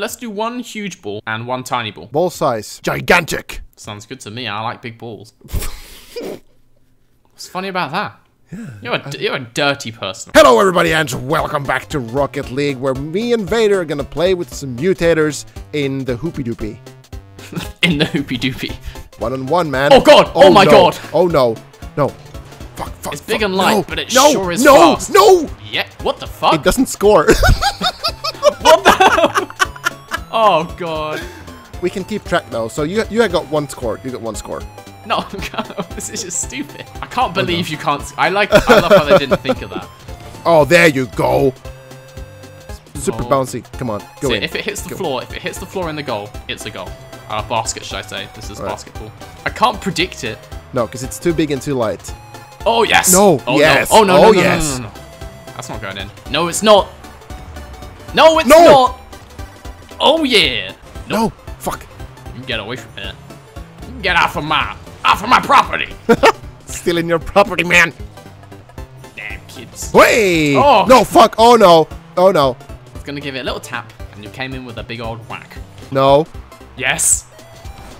Let's do one huge ball and one tiny ball. Ball size. Gigantic. Sounds good to me. I like big balls. What's funny about that? Yeah, you're a, you're a dirty person. Hello everybody and welcome back to Rocket League where me and Vader are gonna play with some mutators in the Hoopy Doopy. In the hoopy doopy. One on one, man. Oh, God! Oh, oh, my no. God! Oh no. No. Fuck, fuck, It's big and light, no. but it no, sure is no, fast. No, Yeah. What the fuck? It doesn't score. oh god. we can keep track though. So you you got one score. You got one score. No, this is just stupid. I can't believe you can't. I like. I love how they didn't think of that. Oh, there you go. Super Oh. bouncy. Come on, go So in. if it hits the Go. floor, if it hits the floor in the goal, it's a goal. Uh, basket, should I say? This is Right. basketball. I can't predict it. No, because it's too big and too light. Oh yes. No, Oh yes. No. Oh no. Oh, no, no, yes. No, no, no. That's not going in. No, it's not. No, it's No. not. Oh yeah. No, fuck. You get away from it. You get off of my off of my property. Stealing your property, man. Damn kids. Wait. Oh. No, fuck. Oh no. Oh no. I was gonna give it a little tap, and you came in with a big old whack. No. Yes.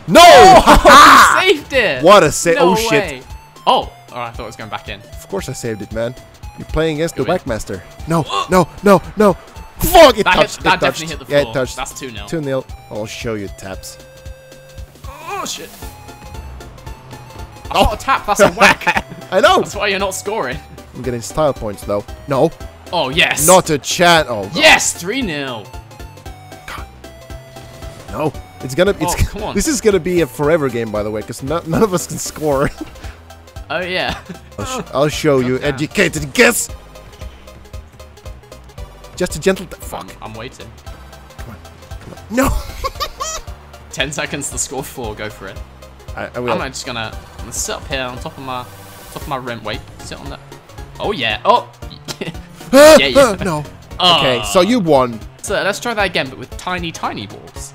No. Oh, you saved it. What a sa- No oh, shit. Oh. Oh, I thought it was going back in. Of course I saved it, man. You're playing against Go the. Whackmaster. No, no, no, no. Fuck! It That, hit, touched. that it touched. definitely hit the floor. Yeah, it touched. That's 2 0. 2 0. I'll show you taps. Oh, shit. That's not a tap, that's a whack. I know! That's why you're not scoring. I'm getting style points, though. No, Oh, yes. not a chat. Oh, God. Yes, 3 0. no. It's gonna. It's, Oh, come on. This is gonna be a forever game, by the way, because no, none of us can score. Oh, yeah. I'll, sh- I'll show you, down. educated guess. Just a gentle. Fuck. I'm, I'm waiting. Come on. Come on. No. 10 seconds to score 4, go for it. I, I will. I'm just gonna, I'm gonna sit up here on top of my top of my rim. Wait, sit on that. Oh, yeah. Oh. Ah, yeah, yeah. ah, no. Okay, Ah. so you won. So let's try that again, but with tiny, tiny balls.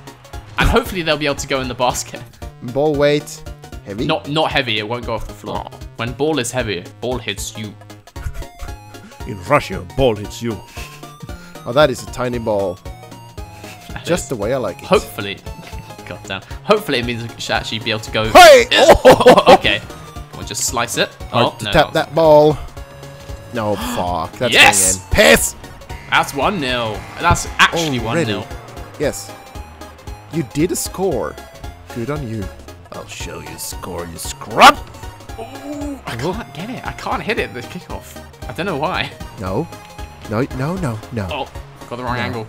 And hopefully they'll be able to go in the basket. Ball weight, heavy. Not not heavy, it won't go off the floor. When ball is heavy, ball hits you. In Russia, ball hits you. Oh, that is a tiny ball. That Just is- the way I like it. Hopefully. God damn. Hopefully it means we should actually be able to go. Hey! Oh, okay. We'll just slice it. Hard Oh, to no. tap that ball. No, fuck. That's Yes! going in. Piss! That's 1 0. That's actually 1 Already. 0. Yes. You did a score. Good on you. I'll show you score, you scrub! Ooh, I can't get it. I can't hit it, the kickoff. I don't know why. No. No, no, no, no. Oh, got the wrong angle.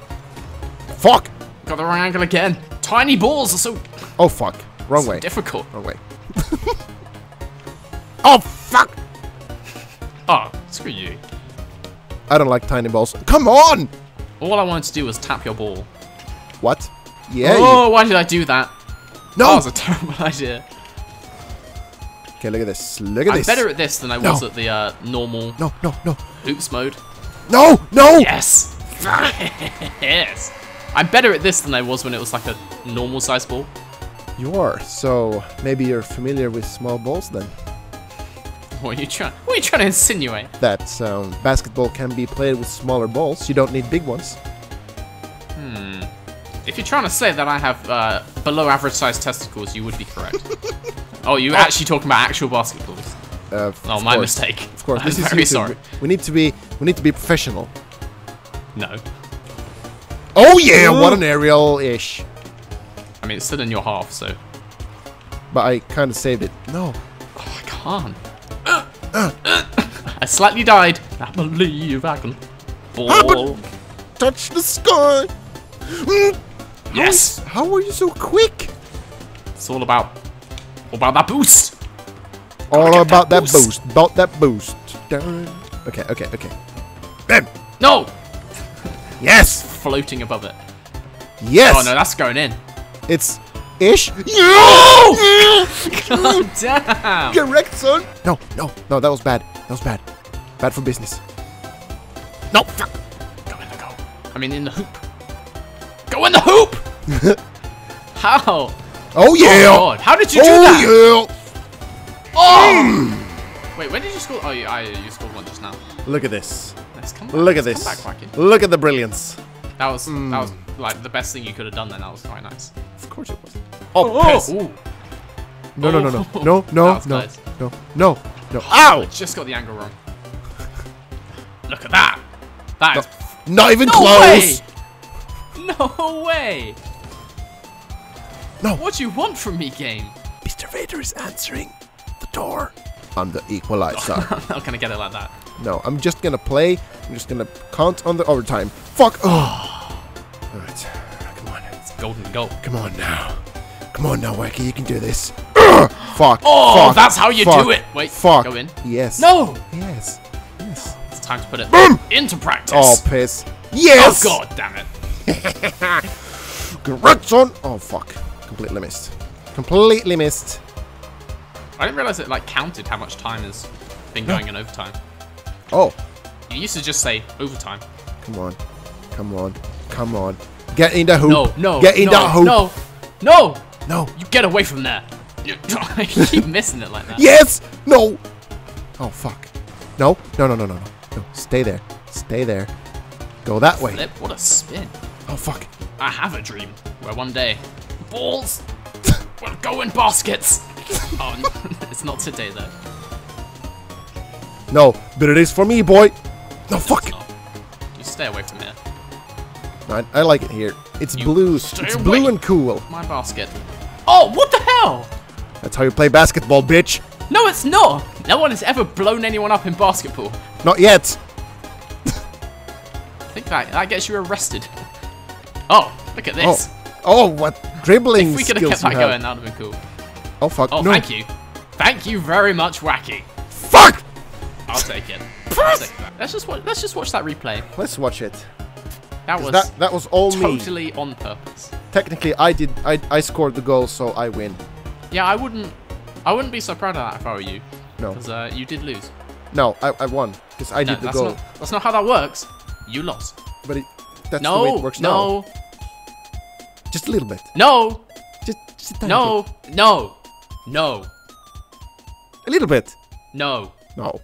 Fuck! Got the wrong angle again. Tiny balls are so, Oh, fuck. Wrong so way. difficult. Wrong way. oh, fuck! Oh, screw you. I don't like tiny balls. Come on! All I wanted to do was tap your ball. What? Yeah, oh, why did I do that? No! That was a terrible idea. Okay, look at this. Look at this. I'm better at this than I was at the uh, normal No, no, no. hoops mode. No, no! Yes! yes! I'm better at this than I was when it was like a normal size ball. You are. So, maybe you're familiar with small balls then? What are you trying? What are you trying to insinuate? That um, basketball can be played with smaller balls. You don't need big ones. Hmm. If you're trying to say that I have uh, below average sized testicles, you would be correct. oh, you're actually talking about actual basketballs? Uh, Oh, my course. mistake. Of course, I'm this is very YouTube. sorry. We- We need to be. We need to be professional. No. Oh yeah, what an aerial-ish. I mean, it's still in your half, so But I kind of saved it. No. I can't. I slightly died. I believe I can. Ball. Touch the sky. Mm, Yes. How are you so quick? It's all about all about that boost. All about that that boost. boost. About that boost. Dun. Okay, okay, okay. Bam. No, Yes. floating above it. Yes. Oh no, that's going in. It's ish. No! God damn. Get wrecked, son. No, no, no. That was bad. That was bad. Bad for business. No. Fuck. Go in the goal. I mean, in the hoop. Go in the hoop. How? Oh, oh yeah. Oh God! How did you do oh that? yeah. Oh! Wait, when did you score? Oh, you, I, you scored one just now. Look at this. Let's come back. Look at let's this. Back, Look at the brilliance. That was hmm. that was like the best thing you could have done. Then that was quite nice. Of course it was. Oh, oh piss. Ooh. No, no, no, no, Oh. no, no, no, no, no, no. I Ow! just got the angle wrong. Look at that. That is Not even no close. way. No way. No. What do you want from me, game? Mr. Vader is answering the door. I'm the equalizer. I'm not gonna get it like that. no, I'm just gonna play. I'm just gonna count on the overtime. Fuck. Oh. All right. Come on. It's golden goal. Come on now. Come on now, Whacky. You can do this. Fuck. Oh, fuck, that's how you fuck, do it. Wait, Fuck. go in. Yes. No. Yes. Yes. It's time to put it Boom! into practice. Oh, piss. Yes. Oh, god damn it. Correct, son. Oh, fuck. Completely missed. Completely missed. I didn't realize it like counted how much time has been going in overtime. Oh. You used to just say overtime. Come on. Come on. Come on. Get in the hoop. No, no, Get in no, the hoop. no, no. No. You get away from there. You keep missing it like that. Yes. No. Oh, fuck. No. No, no, no, no, no. No. Stay there. Stay there. Go that way. Flip, what a spin. Oh, fuck. I have a dream where one day balls will go in baskets. Oh, no, it's not today though. No. But it is for me, boy. No, fuck. You stay away from here. I, I like it here. It's You blue. It's blue and cool. My basket. Oh, what the hell? That's how you play basketball, bitch. No, it's not. No one has ever blown anyone up in basketball. Not yet. I think that that gets you arrested. Oh, look at Oh. this. Oh, what dribbling skills if we could have kept that have. going, that would have been cool. Oh, fuck. Oh, no. thank you. Thank you very much, Whacky. Fuck! I'll take it. I'll take. Let's just watch. Let's just watch that replay. Let's watch it. That was That, that was all me. totally on purpose. Technically, I did. I, I scored the goal, so I win. Yeah, I wouldn't. I wouldn't be so proud of that if I were you, No. because uh, you did lose. No, I, I won. Because I No, did the that's goal. not. That's not how that works. You lost. But it, that's the way it works now. no, Just a little bit. no, Just, just a tiny no, no, no. A little bit. no. No.